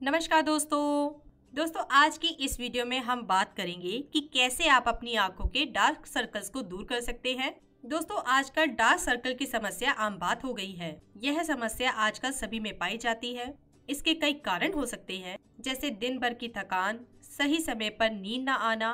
नमस्कार दोस्तों। दोस्तों, आज की इस वीडियो में हम बात करेंगे कि कैसे आप अपनी आँखों के डार्क सर्कल्स को दूर कर सकते हैं। दोस्तों आजकल डार्क सर्कल की समस्या आम बात हो गई है। यह समस्या आजकल सभी में पाई जाती है। इसके कई कारण हो सकते हैं, जैसे दिन भर की थकान, सही समय पर नींद न आना,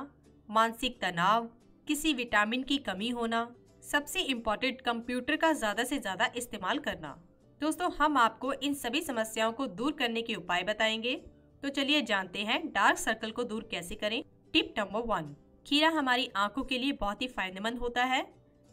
मानसिक तनाव, किसी विटामिन की कमी होना, सबसे इम्पोर्टेंट कंप्यूटर का ज़्यादा से ज़्यादा इस्तेमाल करना। दोस्तों, हम आपको इन सभी समस्याओं को दूर करने के उपाय बताएँगे। तो चलिए जानते हैं डार्क सर्कल को दूर कैसे करें। टिप नंबर वन, खीरा हमारी आँखों के लिए बहुत ही फ़ायदेमंद होता है।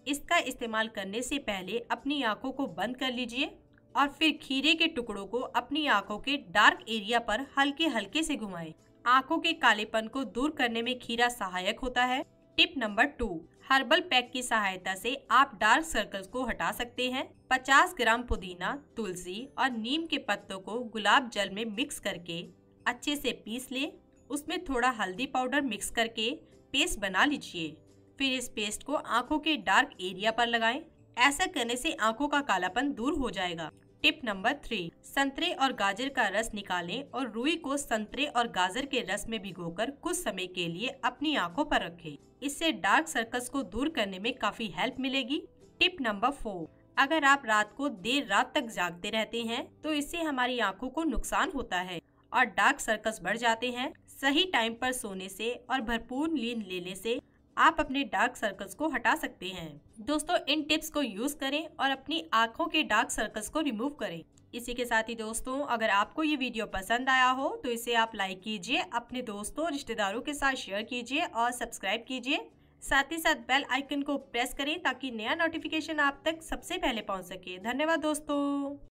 इसका इस्तेमाल करने से पहले अपनी आँखों को बंद कर लीजिए और फिर खीरे के टुकड़ों को अपनी आँखों के डार्क एरिया पर हल्के हल्के से घुमाएँ। आँखों के कालेपन को दूर करने में खीरा सहायक होता है। Tip number two, herbal pack की सहायता से आप डार्क सर्कल्स को हटा सकते हैं। 50 ग्राम पुदीना, तुलसी और नीम के पत्तों को गुलाब जल में मिक्स करके अच्छे से पीस ले। उसमें थोड़ा हल्दी पाउडर मिक्स करके पेस्ट बना लीजिए। फिर इस पेस्ट को आँखों के डार्क एरिया पर लगाएँ। ऐसा करने से आँखों का कालापन दूर हो जाएगा। टिप नंबर थ्री संतरे और गाजर का रस निकालें और रुई को संतरे और गाजर के रस में भिगोकर कुछ समय के लिए अपनी आँखों पर रखें। इससे डार्क सर्कल्स को दूर करने में काफ़ी हेल्प मिलेगी टिप नंबर फोर अगर आप रात को देर रात तक जागते रहते हैं तो इससे हमारी आँखों को नुकसान होता है और डार्क सर्कल्स बढ़ जाते हैं सही टाइम पर सोने से और भरपूर नींद लेने से आप अपने डार्क सर्कल्स को हटा सकते हैं। दोस्तों, इन टिप्स को यूज़ करें और अपनी आँखों के डार्क सर्कल्स को रिमूव करें। इसी के साथ ही दोस्तों, अगर आपको ये वीडियो पसंद आया हो तो इसे आप लाइक कीजिए, अपने दोस्तों रिश्तेदारों के साथ शेयर कीजिए और सब्सक्राइब कीजिए। साथ ही साथ बेल आइकन को प्रेस करें ताकि नया नोटिफिकेशन आप तक सबसे पहले पहुँच सके। धन्यवाद दोस्तों।